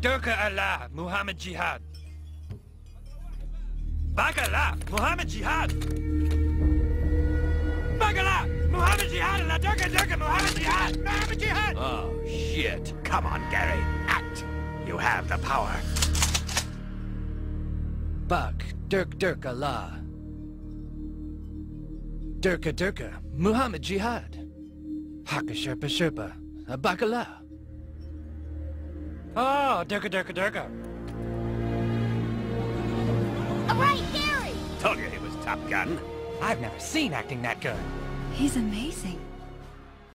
Durka Allah, Muhammad Jihad. Bagala, Muhammad Jihad. Bagala, Muhammad Jihad, Allah, Durka, Durka, Muhammad Jihad, Muhammad Jihad. Oh, shit. Come on, Gary. Act. You have the power. Bak, Dirk, Dirk, Allah. Durka, Durka, Muhammad Jihad. Haka, Sherpa, Sherpa, Bagala. Oh, Durka, Durka, Durka. All right, Gary! Told you he was Top Gun. I've never seen acting that good. He's amazing.